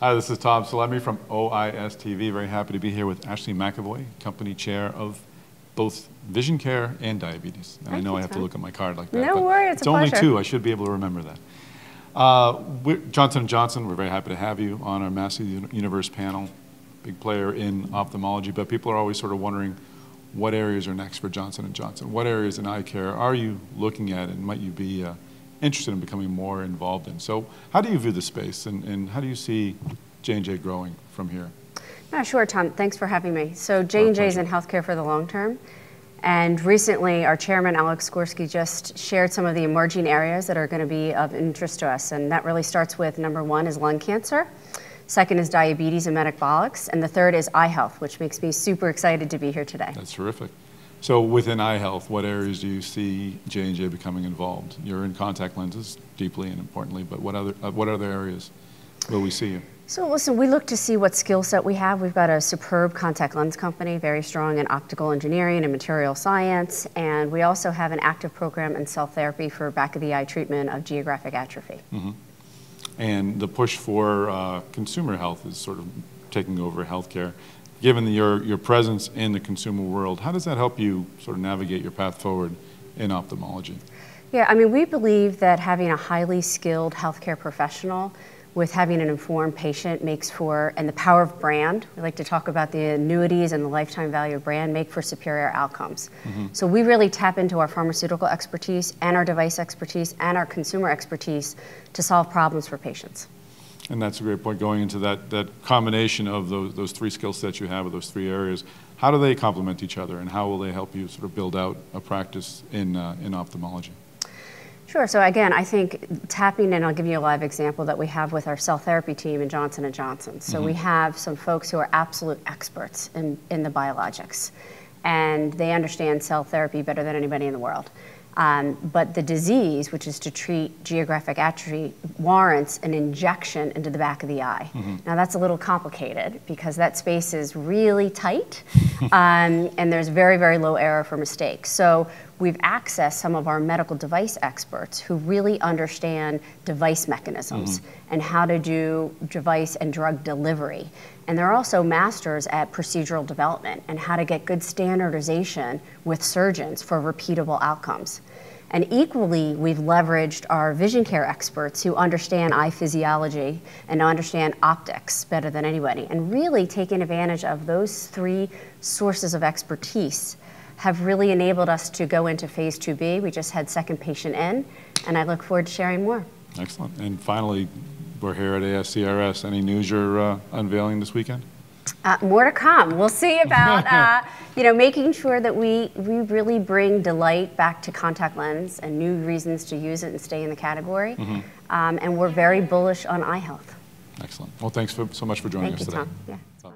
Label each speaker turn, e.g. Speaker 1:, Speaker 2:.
Speaker 1: Hi, this is Tom Salemi from OIS TV. Very happy to be here with Ashley McEvoy, company chair of both vision care and diabetes. And I know I have to look at my card like that.
Speaker 2: No worries, it's
Speaker 1: It's
Speaker 2: a
Speaker 1: only
Speaker 2: pleasure.
Speaker 1: two. I should be able to remember that. Uh, Johnson & Johnson, we're very happy to have you on our Massive Universe panel. Big player in ophthalmology, but people are always sort of wondering what areas are next for Johnson & Johnson? What areas in eye care are you looking at and might you be uh, interested in becoming more involved in? So how do you view the space and, and how do you see J&J growing from here?
Speaker 2: Yeah, sure, Tom. Thanks for having me. So J&J is in healthcare for the long term. And recently, our chairman, Alex Gorsky, just shared some of the emerging areas that are going to be of interest to us. And that really starts with number one is lung cancer. Second is diabetes and metabolics. And the third is eye health, which makes me super excited to be here today.
Speaker 1: That's terrific. So within eye health, what areas do you see J&J becoming involved? You're in contact lenses deeply and importantly, but what other, uh, what other areas will we see you?
Speaker 2: So listen, we look to see what skill set we have. We've got a superb contact lens company, very strong in optical engineering and material science, and we also have an active program in cell therapy for back of the eye treatment of geographic atrophy.
Speaker 1: And the push for uh, consumer health is sort of taking over healthcare. Given your, your presence in the consumer world, how does that help you sort of navigate your path forward in ophthalmology?
Speaker 2: Yeah, I mean, we believe that having a highly skilled healthcare professional with having an informed patient makes for, and the power of brand, we like to talk about the annuities and the lifetime value of brand, make for superior outcomes. So we really tap into our pharmaceutical expertise and our device expertise and our consumer expertise to solve problems for patients.
Speaker 1: And that's a great point, going into that, that combination of those, those three skill sets you have, or those three areas. How do they complement each other, and how will they help you sort of build out a practice in, uh, in ophthalmology?
Speaker 2: Sure. So again, I think tapping in, I'll give you a live example that we have with our cell therapy team in Johnson & Johnson. So we have some folks who are absolute experts in, in the biologics, and they understand cell therapy better than anybody in the world. Um, but the disease, which is to treat geographic atrophy, warrants an injection into the back of the eye. Now that's a little complicated because that space is really tight, um, and there's very, very low error for mistakes. So we've accessed some of our medical device experts who really understand device mechanisms mm-hmm. and how to do device and drug delivery. And they're also masters at procedural development and how to get good standardization with surgeons for repeatable outcomes. And equally, we've leveraged our vision care experts who understand eye physiology and understand optics better than anybody, and really taken advantage of those three sources of expertise have really enabled us to go into phase 2B. We just had second patient in, and I look forward to sharing more.
Speaker 1: Excellent. And finally, we're here at ASCRS. Any news you're uh, unveiling this weekend?
Speaker 2: Uh, more to come. We'll see about uh, you know making sure that we we really bring delight back to contact lens and new reasons to use it and stay in the category. Um, and we're very bullish on eye health.
Speaker 1: Excellent. Well, thanks for, so much for joining
Speaker 2: Thank
Speaker 1: us
Speaker 2: you,
Speaker 1: today.
Speaker 2: Tom. Yeah.